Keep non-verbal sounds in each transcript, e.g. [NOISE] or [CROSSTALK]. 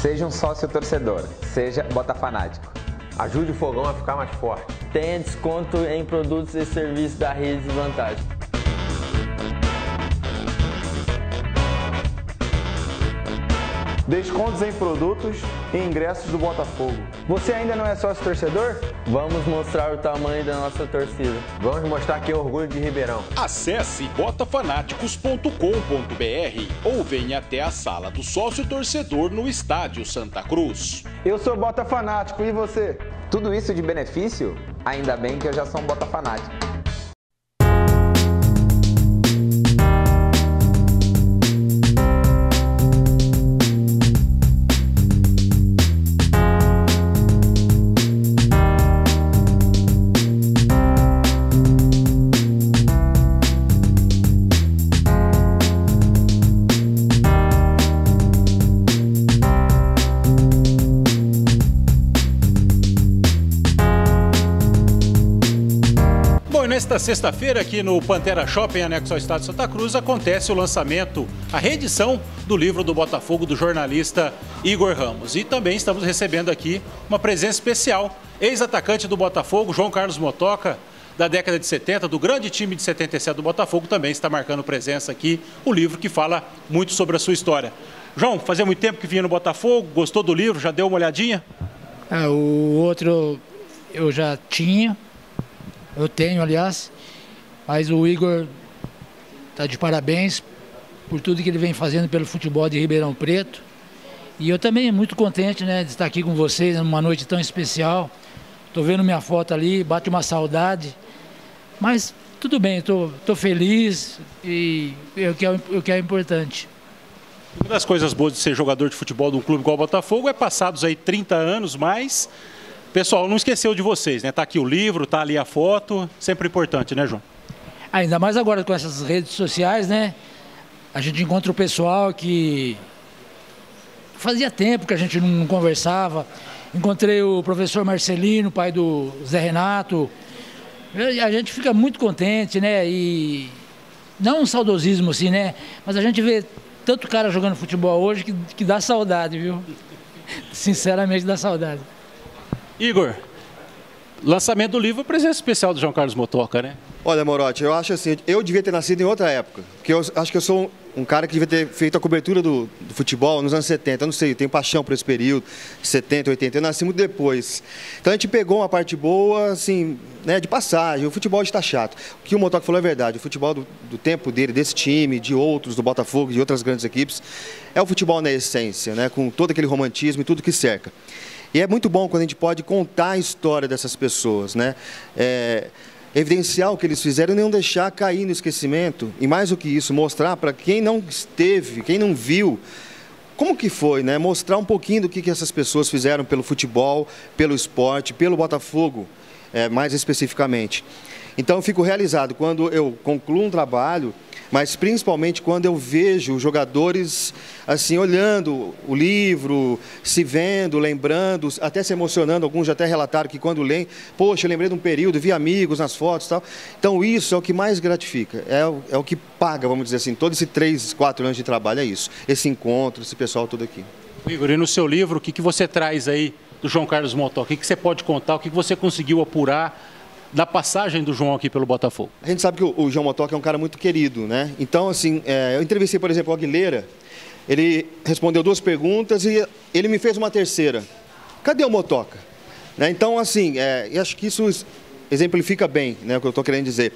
Seja um sócio torcedor, seja botafanático. Ajude o fogão a ficar mais forte. Tenha desconto em produtos e serviços da Rede de Vantagem. Descontos em produtos e ingressos do Botafogo. Você ainda não é sócio torcedor? Vamos mostrar o tamanho da nossa torcida. Vamos mostrar que é orgulho de Ribeirão. Acesse botafanáticos.com.br ou venha até a sala do sócio torcedor no Estádio Santa Cruz. Eu sou Botafanático e você? Tudo isso de benefício? Ainda bem que eu já sou um botafanático. Sexta-feira, aqui no Pantera Shopping, anexo ao Estado de Santa Cruz, acontece o lançamento, a reedição do livro do Botafogo do jornalista Igor Ramos. E também estamos recebendo aqui uma presença especial, ex-atacante do Botafogo, João Carlos Motoca, da década de 70, do grande time de 77 do Botafogo, também está marcando presença aqui, o livro que fala muito sobre a sua história. João, fazia muito tempo que vinha no Botafogo, gostou do livro, já deu uma olhadinha? Ah, o outro eu já tinha, eu tenho, aliás, mas o Igor está de parabéns por tudo que ele vem fazendo pelo futebol de Ribeirão Preto. E eu também muito contente né, de estar aqui com vocês numa noite tão especial. Estou vendo minha foto ali, bate uma saudade. Mas tudo bem, estou feliz e é o que é, o que é importante. Uma das coisas boas de ser jogador de futebol de um clube igual o Botafogo é passados aí 30 anos mais. Pessoal não esqueceu de vocês, né? Tá aqui o livro, tá ali a foto, sempre importante, né, João? Ainda mais agora com essas redes sociais, né? A gente encontra o pessoal que fazia tempo que a gente não conversava. Encontrei o professor Marcelino, pai do Zé Renato. A gente fica muito contente, né? E não um saudosismo assim, né? Mas a gente vê tanto cara jogando futebol hoje que, que dá saudade, viu? [LAUGHS] Sinceramente dá saudade. Igor, lançamento do livro, presença especial do João Carlos Motoca, né? Olha, Morote, eu acho assim, eu devia ter nascido em outra época. Porque eu acho que eu sou um, um cara que devia ter feito a cobertura do, do, futebol nos anos 70. Eu não sei, eu tenho paixão por esse período, 70, 80. Eu nasci muito depois. Então a gente pegou uma parte boa, assim, né, de passagem. O futebol está chato. O que o Motoca falou é verdade. O futebol do, do tempo dele, desse time, de outros, do Botafogo, de outras grandes equipes, é o futebol na essência, né? Com todo aquele romantismo e tudo que cerca. E é muito bom quando a gente pode contar a história dessas pessoas, né? É, evidenciar o que eles fizeram e não deixar cair no esquecimento. E mais do que isso, mostrar para quem não esteve, quem não viu, como que foi, né? Mostrar um pouquinho do que, que essas pessoas fizeram pelo futebol, pelo esporte, pelo Botafogo, é, mais especificamente. Então eu fico realizado quando eu concluo um trabalho mas principalmente quando eu vejo jogadores assim olhando o livro, se vendo, lembrando, até se emocionando, alguns já até relataram que quando leem, poxa, lembrei de um período, vi amigos nas fotos tal. Então isso é o que mais gratifica, é o, é o que paga, vamos dizer assim, todos esses três, quatro anos de trabalho é isso, esse encontro, esse pessoal todo aqui. Igor, e no seu livro, o que, que você traz aí do João Carlos Motó? O que, que você pode contar? O que, que você conseguiu apurar da passagem do João aqui pelo Botafogo? A gente sabe que o, João Motoca é um cara muito querido, né? Então, assim, é, eu entrevistei, por exemplo, o Aguilera, ele respondeu duas perguntas e ele me fez uma terceira. Cadê o Motoca? Né? Então, assim, é, eu acho que isso exemplifica bem né, o que eu estou querendo dizer.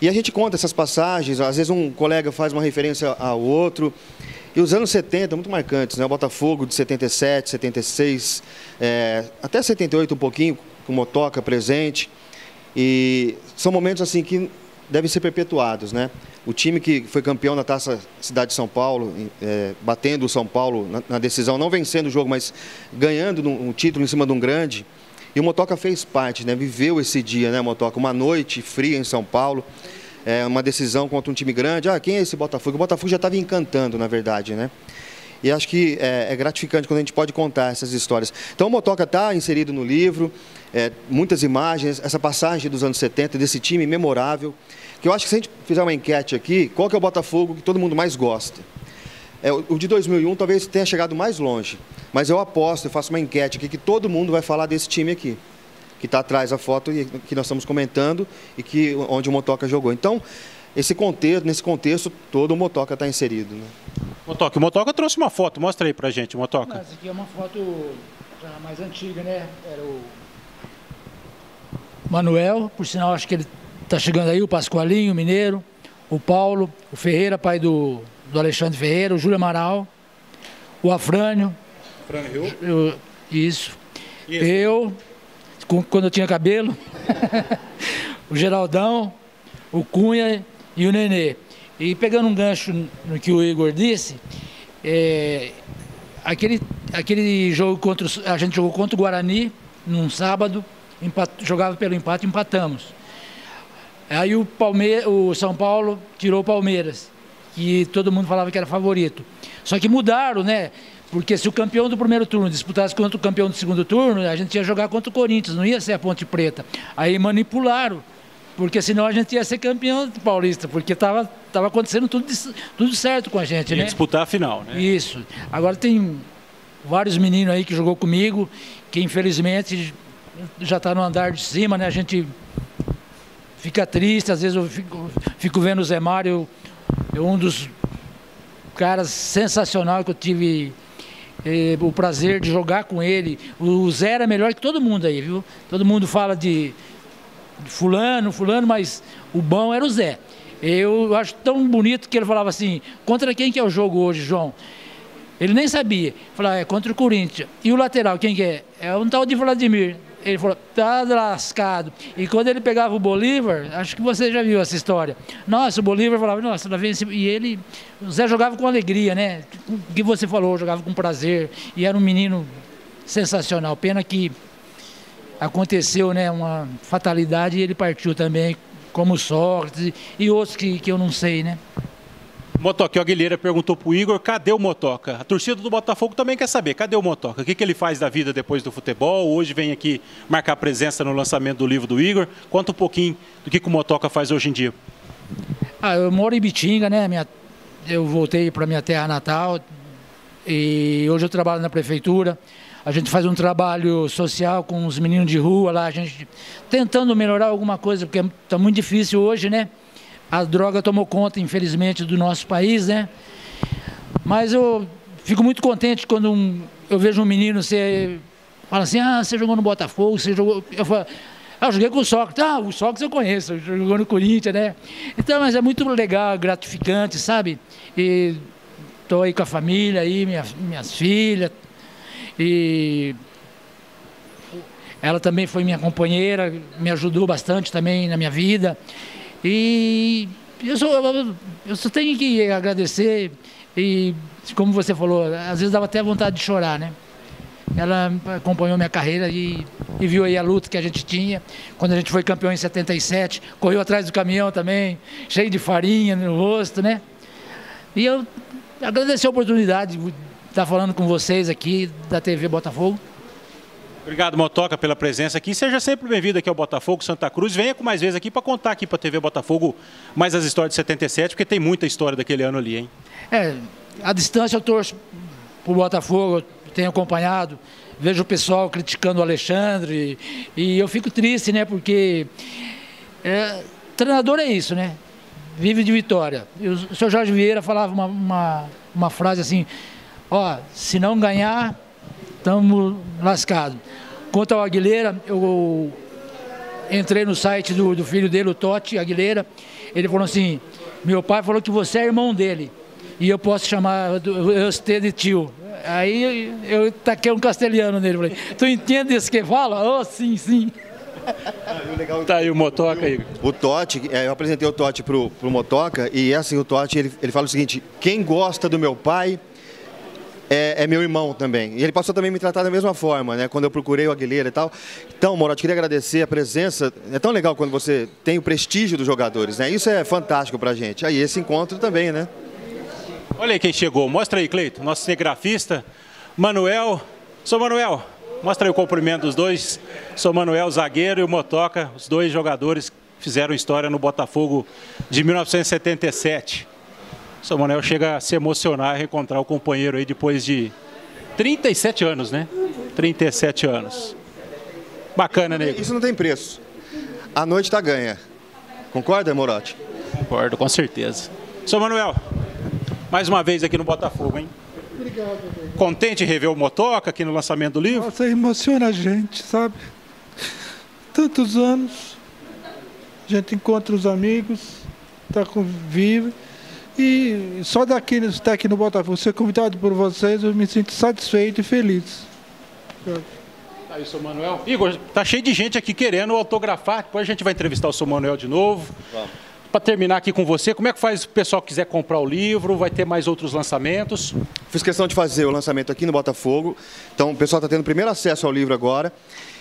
E a gente conta essas passagens, às vezes um colega faz uma referência ao outro. E os anos 70, muito marcantes, né? O Botafogo de 77, 76, é, até 78 um pouquinho, com Motoca presente. E são momentos assim que devem ser perpetuados, né? O time que foi campeão na Taça Cidade de São Paulo, é, batendo o São Paulo na, na, decisão, não vencendo o jogo, mas ganhando um, título em cima de um grande. E o Motoca fez parte, né? Viveu esse dia, né, Motoca? Uma noite fria em São Paulo, é, uma decisão contra um time grande. Ah, quem é esse Botafogo? O Botafogo já estava encantando, na verdade, né? E acho que é, é, gratificante quando a gente pode contar essas histórias. Então o Motoca está inserido no livro, é, muitas imagens, essa passagem dos anos 70, desse time memorável, que eu acho que se a gente fizer uma enquete aqui, qual que é o Botafogo que todo mundo mais gosta? É, o de 2001 talvez tenha chegado mais longe, mas eu aposto, eu faço uma enquete aqui que todo mundo vai falar desse time aqui, que está atrás a foto que nós estamos comentando e que onde o Motoca jogou. Então, esse contexto, nesse contexto todo o Motoca está inserido. Né? Motoca, o Motoca trouxe uma foto, mostra aí pra gente, Motoca. Essa aqui é uma foto já mais antiga, né? Era o Manuel, por sinal acho que ele está chegando aí, o Pascoalinho, o Mineiro, o Paulo, o Ferreira, pai do, do Alexandre Ferreira, o Júlio Amaral, o Afrânio. Afrânio eu, Isso. isso. Eu, com, quando eu tinha cabelo, [LAUGHS] o Geraldão, o Cunha e o Nenê. E pegando um gancho no que o Igor disse, é, aquele, aquele jogo contra a gente jogou contra o Guarani num sábado, empat, jogava pelo empate, empatamos. Aí o, Palme o São Paulo tirou o Palmeiras, que todo mundo falava que era favorito. Só que mudaram, né? Porque se o campeão do primeiro turno disputasse contra o campeão do segundo turno, a gente ia jogar contra o Corinthians, não ia ser a Ponte Preta. Aí manipularam porque senão a gente ia ser campeão Paulista, porque estava tava acontecendo tudo, tudo certo com a gente, ia né? disputar a final, né? Isso. Agora tem vários meninos aí que jogou comigo, que infelizmente já está no andar de cima, né? A gente fica triste, às vezes eu fico, fico vendo o Zé Mário, é um dos caras sensacional que eu tive eh, o prazer de jogar com ele. O Zé era melhor que todo mundo aí, viu? Todo mundo fala de fulano, fulano, mas o bom era o Zé. Eu acho tão bonito que ele falava assim, contra quem que é o jogo hoje, João? Ele nem sabia. Falava, é contra o Corinthians. E o lateral, quem que é? É um tal de Vladimir. Ele falou, tá lascado. E quando ele pegava o Bolívar, acho que você já viu essa história. Nossa, o Bolívar falava, nossa, lá vem esse... E ele, o Zé jogava com alegria, né? O que você falou, jogava com prazer. E era um menino sensacional. Pena que aconteceu né, uma fatalidade e ele partiu também, como Sócrates e outros que, que eu não sei, né? Motoca, o Aguilheira perguntou pro Igor, cadê o Motoca? A torcida do Botafogo também quer saber, cadê o Motoca? O que, que ele faz da vida depois do futebol? Hoje vem aqui marcar presença no lançamento do livro do Igor. Conta um pouquinho do que, que o Motoca faz hoje em dia. Ah, eu moro em Bitinga, né? Minha, eu voltei para minha terra natal e hoje eu trabalho na prefeitura. A gente faz um trabalho social com os meninos de rua lá, a gente tentando melhorar alguma coisa, porque está muito difícil hoje, né? A droga tomou conta, infelizmente, do nosso país, né? Mas eu fico muito contente quando um, eu vejo um menino você fala assim, ah, você jogou no Botafogo, você jogou. Eu falo, ah, eu joguei com o Sócrates. Ah, o Sócrates eu conheço, jogou no Corinthians, né? Então, mas é muito legal, gratificante, sabe? E estou aí com a família, aí, minha, minhas filhas, e ela também foi minha companheira, me ajudou bastante também na minha vida. E eu só, eu só tenho que agradecer e, como você falou, às vezes dava até vontade de chorar, né? Ela acompanhou minha carreira e, e, viu aí a luta que a gente tinha. Quando a gente foi campeão em 77, correu atrás do caminhão também, cheio de farinha no rosto, né? E eu agradeci a oportunidade estar falando com vocês aqui da TV Botafogo. Obrigado, Motoca, pela presença aqui. Seja sempre bem-vindo aqui ao Botafogo, Santa Cruz. Venha com mais vezes aqui para contar aqui para a TV Botafogo mais as histórias de 77, porque tem muita história daquele ano ali, hein? É, a distância eu torço para o Botafogo, tenho acompanhado, vejo o pessoal criticando o Alexandre e, eu fico triste, né? Porque é, treinador é isso, né? Vive de vitória. o senhor Jorge Vieira falava uma, uma, uma frase assim, ó, se não ganhar, estamos lascados. Quanto ao Aguilera, eu entrei no site do, do filho dele, o Totti Aguilera, ele falou assim, meu pai falou que você é irmão dele, e eu posso chamar você de tio. Aí eu taquei um castelhano nele, falei, tu entende isso que fala? Oh, sim, sim. [LAUGHS] Tá aí o Motoca aí. O Totti, é, eu apresentei o Totti pro, pro Motoca e é assim, o Totti, ele, ele fala o seguinte, quem gosta do meu pai é, é, meu irmão também. E ele passou também a me tratar da mesma forma, né? Quando eu procurei o Aguilera e tal. Então, Morote, queria agradecer a presença. É tão legal quando você tem o prestígio dos jogadores, né? Isso é fantástico pra gente. Aí esse encontro também, né? Olha aí quem chegou. Mostra aí, Cleito, nosso cinegrafista, Manuel. Sou Manuel. Mostra aí o cumprimento dos dois. Sou Manuel, zagueiro, e o Motoca, os dois jogadores que fizeram história no Botafogo de 1977. O Samuel chega a se emocionar e reencontrar o companheiro aí depois de 37 anos, né? 37 anos. Bacana, nego. Isso não tem preço. A noite está ganha. Concorda, Morotti? Concordo, com certeza. Sou Manuel, mais uma vez aqui no Botafogo, hein? Obrigado. Contente em rever o Motoca aqui no lançamento do livro? Nossa, emociona a gente, sabe? Tantos anos, a gente encontra os amigos, está convive. E só daqui, estar aqui no Botafogo, ser convidado por vocês, eu me sinto satisfeito e feliz. Tá aí, seu Manuel. Igor, tá cheio de gente aqui querendo autografar. Depois a gente vai entrevistar o seu Manuel de novo. Vamos. Para terminar aqui com você, como é que faz o pessoal que quiser comprar o livro? Vai ter mais outros lançamentos? Fiz questão de fazer o lançamento aqui no Botafogo. Então o pessoal está tendo primeiro acesso ao livro agora.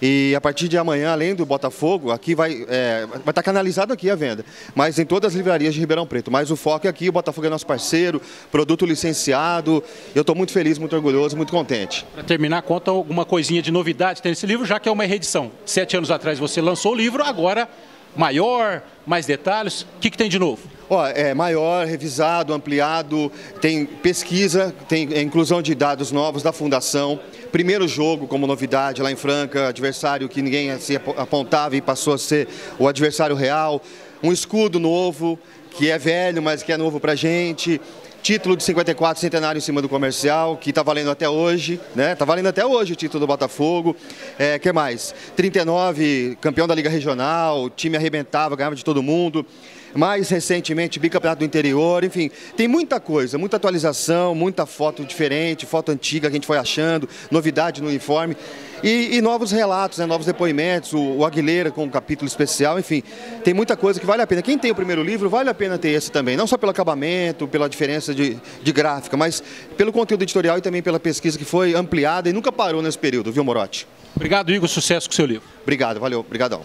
E a partir de amanhã, além do Botafogo, aqui vai é, vai estar tá canalizado aqui a venda, mas em todas as livrarias de Ribeirão Preto. Mas o foco é aqui, o Botafogo é nosso parceiro, produto licenciado. Eu estou muito feliz, muito orgulhoso, muito contente. Para terminar, conta alguma coisinha de novidade tem nesse livro, já que é uma reedição. Sete anos atrás você lançou o livro, agora maior, mais detalhes. O que, que tem de novo? Ó, é maior, revisado, ampliado, tem pesquisa, tem inclusão de dados novos da Fundação. Primeiro jogo como novidade lá em Franca, adversário que ninguém se apontava e passou a ser o adversário real. Um escudo novo, que é velho, mas que é novo pra gente título de 54 centenário em cima do comercial, que está valendo até hoje, né? Está valendo até hoje o título do Botafogo. É, que mais? 39, campeão da Liga Regional, time arrebentava, ganhava de todo mundo mais recentemente bicampeonato do interior, enfim, tem muita coisa, muita atualização, muita foto diferente, foto antiga que a gente foi achando, novidade no uniforme e, e novos relatos, né, novos depoimentos, o, o Aguilera com um capítulo especial, enfim, tem muita coisa que vale a pena. Quem tem o primeiro livro, vale a pena ter esse também, não só pelo acabamento, pela diferença de, de gráfica, mas pelo conteúdo editorial e também pela pesquisa que foi ampliada e nunca parou nesse período, viu, Morotti? Obrigado, Igor. Sucesso com o seu livro. Obrigado, valeu. Obrigadão.